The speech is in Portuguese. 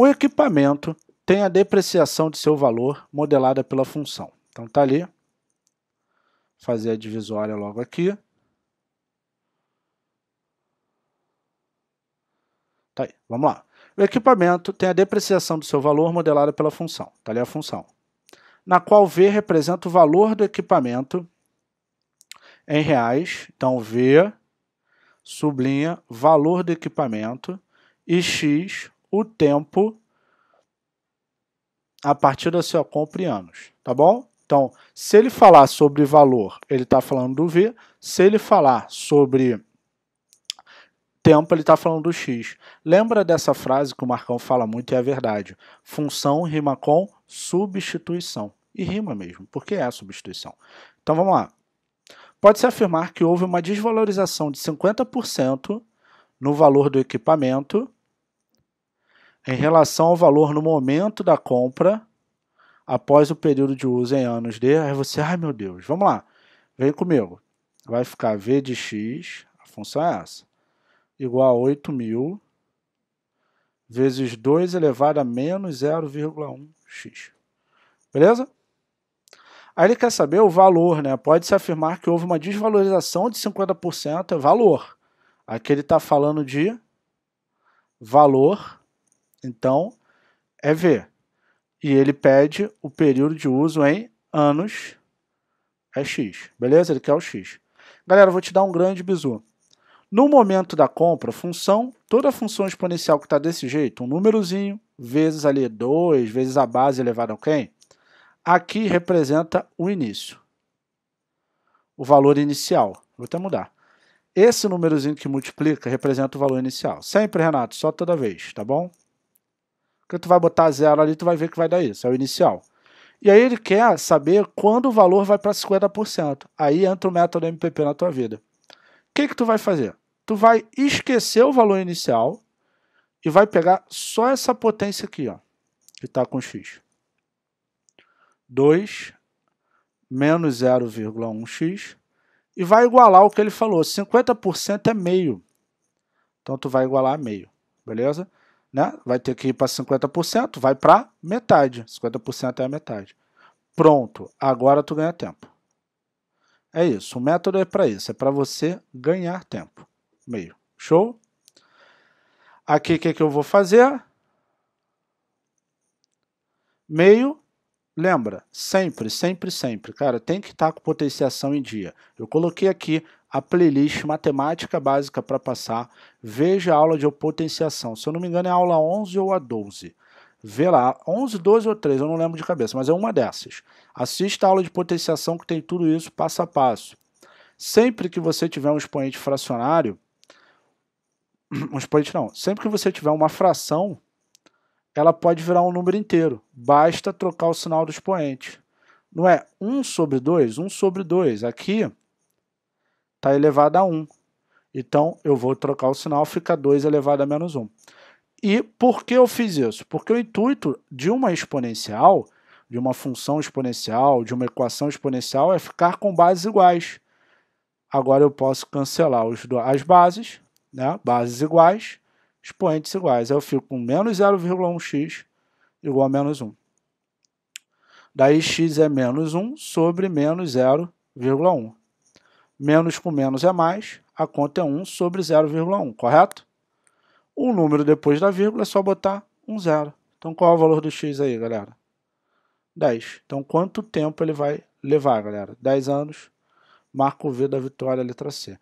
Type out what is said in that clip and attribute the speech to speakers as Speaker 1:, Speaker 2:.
Speaker 1: O equipamento tem a depreciação de seu valor modelada pela função. Então está ali. Fazer a divisória logo aqui. Tá aí, vamos lá. O equipamento tem a depreciação do seu valor modelada pela função. Está ali a função. Na qual V representa o valor do equipamento em reais. Então, V sublinha valor do equipamento e X o tempo a partir da sua compra em anos, tá bom? Então, se ele falar sobre valor, ele está falando do V. Se ele falar sobre tempo, ele está falando do X. Lembra dessa frase que o Marcão fala muito e é verdade. Função rima com substituição. E rima mesmo, porque é a substituição. Então, vamos lá. Pode-se afirmar que houve uma desvalorização de 50% no valor do equipamento em relação ao valor no momento da compra após o período de uso em anos de. Aí você, ai meu Deus, vamos lá, vem comigo. Vai ficar V de x, a função é essa, igual a 8.000 vezes 2 elevado a menos 0,1x. Beleza? Aí ele quer saber o valor, né? Pode-se afirmar que houve uma desvalorização de 50%, é valor. Aqui ele está falando de valor, então é V. E ele pede o período de uso em anos, é X. Beleza? Ele quer o X. Galera, vou te dar um grande bizu. No momento da compra, função, toda função exponencial que está desse jeito, um númerozinho, vezes ali 2, vezes a base elevada a quem? Aqui representa o início. O valor inicial. Vou até mudar. Esse númerozinho que multiplica representa o valor inicial. Sempre, Renato, só toda vez, tá bom? Porque tu vai botar zero ali, tu vai ver que vai dar isso, é o inicial. E aí ele quer saber quando o valor vai para 50%. Aí entra o método MPP na tua vida. O que, que tu vai fazer? Tu vai esquecer o valor inicial e vai pegar só essa potência aqui, ó, que está com x. 2 menos 0,1x e vai igualar o que ele falou. 50% é meio. Então, tu vai igualar a meio, beleza? Né? Vai ter que ir para 50%, vai para metade. 50% é a metade. Pronto, agora tu ganha tempo. É isso, o método é para isso, é para você ganhar tempo. Meio. Show? Aqui o que, que eu vou fazer? Meio Lembra, sempre, sempre, sempre, cara, tem que estar tá com potenciação em dia. Eu coloquei aqui a playlist Matemática Básica para passar. Veja a aula de potenciação. Se eu não me engano é a aula 11 ou a 12. Vê lá, 11, 12 ou 13, eu não lembro de cabeça, mas é uma dessas. Assista a aula de potenciação que tem tudo isso passo a passo. Sempre que você tiver um expoente fracionário, um expoente não, sempre que você tiver uma fração, ela pode virar um número inteiro. Basta trocar o sinal do expoente. Não é 1 sobre 2? 1 sobre 2. Aqui está elevado a 1. Então, eu vou trocar o sinal, fica 2 elevado a menos 1. E por que eu fiz isso? Porque o intuito de uma exponencial, de uma função exponencial, de uma equação exponencial, é ficar com bases iguais. Agora eu posso cancelar os, as bases, né? bases iguais, expoentes iguais. Eu fico com menos 0,1x igual a menos 1. Daí x é menos 1 sobre menos 0,1. Menos com menos é mais, a conta é 1 sobre 0,1, correto? O número depois da vírgula é só botar um zero. Então qual é o valor do x aí, galera? 10. Então quanto tempo ele vai levar, galera? 10 anos. Marco V da vitória, letra C.